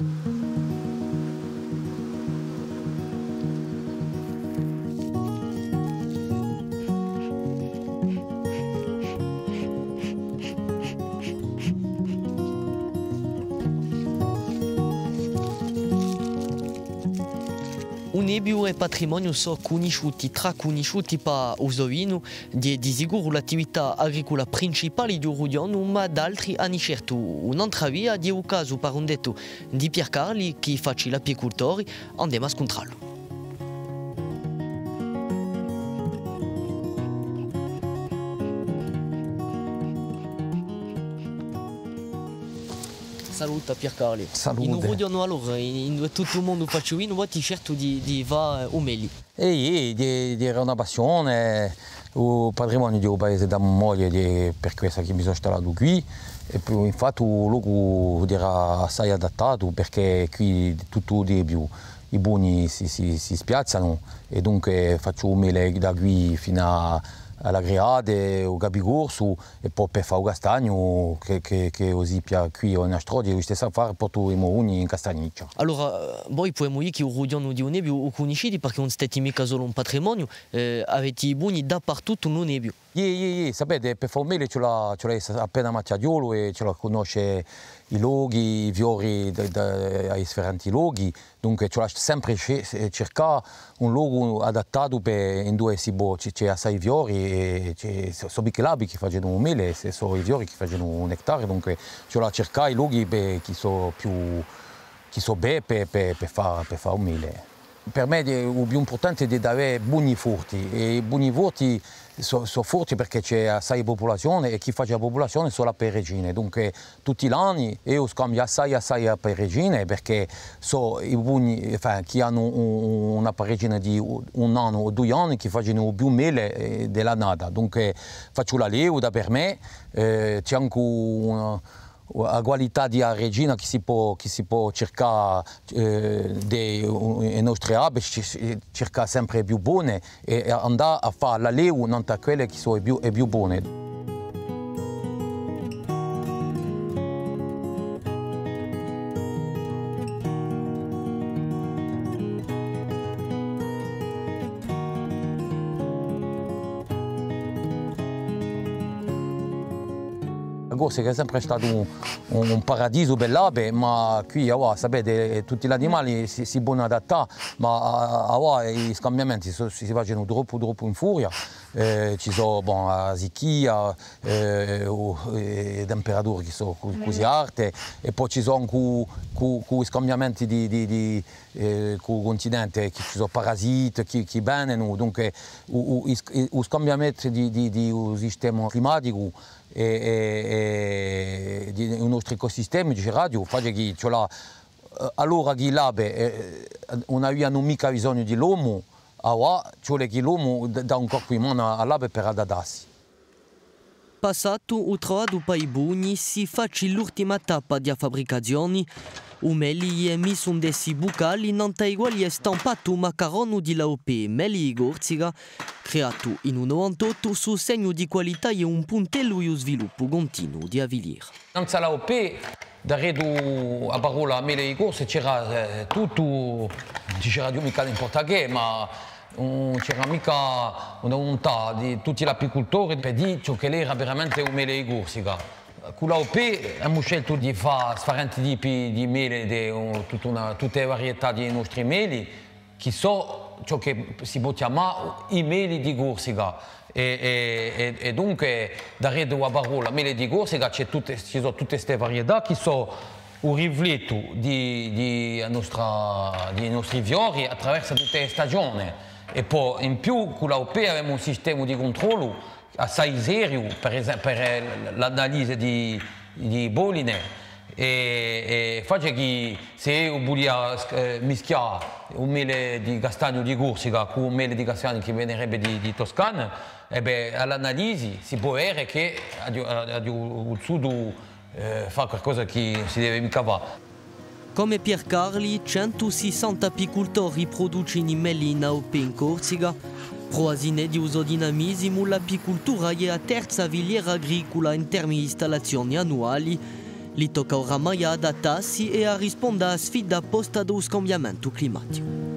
O nebbio è patrimonio so conosciuti, tra conosciuti pa Osovino, di, di sicuro l'attività agricola principale di Rudiano, ma d'altri hanno certo un'altra via, di un caso per un detto di Pier Carli che faccia l'apicoltore, andiamo a scontrarlo. Saluta Pier Carli. Salute. In Rudiano allora, in, in tutto il mondo faccio vino, ma ti certo di, di va o meglio. E di, di era una passione, il patrimonio del paese da moglie di, per questo che mi sono installato qui e infatti il luogo era assai adattato perché qui tutto di più i buoni si, si, si spiazzano e dunque faccio un mele da qui fino a alla Griade, o Gabigorso e poi per fare il castagno che, che, che così qui a Nastro e stessa fare porto i moruni in castagniccia. Allora, voi possiamo dire che il Rudiano di Nebbio o conoscete perché non siete mica solo un patrimonio, eh, avete i buoni dappertutto nel Nebbio. Sì, sì, sapete, per fare un mele ce l'ha appena macciadiolo e ce la conosce i loghi, i fiori ai differenti loghi, dunque ci sempre cercare un luogo adattato per in dove si può, c'è assai fiori e sono i labi che fanno un mele, sono i fiori che fanno un nettare, dunque ci la cercare i luoghi che sono più che sono bei per, per, per fare un mele. Per me il più importante è di avere buoni furti e i buoni furti sono so forti perché c'è assai popolazione e chi fa la popolazione sono le regine. Dunque tutti gli anni io scambio assai assai per regine perché so i buoni, enfin, chi hanno un, una regina di un anno o due anni che fanno più mele della nada. Dunque faccio la leuda per me, eh, c'è anche una la qualità di regina che si può, che si può cercare eh, nei nostri api, cercare sempre più buone e andare a fare la leu non a quelle che sono più, più buone. Corsica è sempre stato un, un paradiso bell'ape, ma qui oh, sapete, tutti gli animali si, si possono adattare, ma oh, i scambiamenti si, si facciano troppo, troppo in furia. Eh, ci sono bon, la sicchia, eh, le temperature che sono così alte e poi ci sono quei scambiamenti di, di, di eh, continente, che ci sono parassiti che, che vengono, dunque lo scambiamento di, di, di un sistema climatico e, e, e un nostro ecosistema di radio fa che cioè, allora che l'abe eh, non avevano mica bisogno di l'uomo allora cioè che l'uomo dà un corpo in mano all'abe per adattarsi. Passato o trovato pai bugni si faccia l'ultima tappa di fabbricazione o meli è messo un dessi bucali non uguali è stampato un macarono di l'AOP Meli Gorziga creato in un 98 su segno di qualità e un puntello e sviluppo continuo di Avilier. Senza l'AOP Darredo a parola Mele Gorsi c'era eh, tutto, c'era di mica l'importa che, ma non c'era mica una volontà di tutti gli apicoltori per dire ciò che era veramente un Mele Gorsiga. Con l'AOP abbiamo scelto di fare differenti tipi di mele, di, tutta una, tutte le varietà dei nostri meli, che sono che si può chiamare i meli di Corsica. E, e, e, dunque, da Rete a Barola, mele di Corsica, tutte, ci sono tutte queste varietà che sono un rifletto di, di, nostra, di nostri fiori attraverso tutte le stagioni. E poi in più con l'AOP abbiamo un sistema di controllo assai serio per, per l'analisi di, di bolline e, e faccio che se io voglio eh, mischiare un mele di castagno di Corsica con un mele di castagno che verrebbe di, di Toscana e all'analisi si può vedere che il sud eh, fa qualcosa che si deve mica fare. Come Pier Carli, 160 apicoltori producono meli in AOP in Corsica Proasine di uso dinamismo, l'apicoltura è la terza filiera agricola in termini di installazioni annuali Li tocca oramai a adattarsi e a rispondere a sfida posta do scambiamento climatico.